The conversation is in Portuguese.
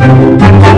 Música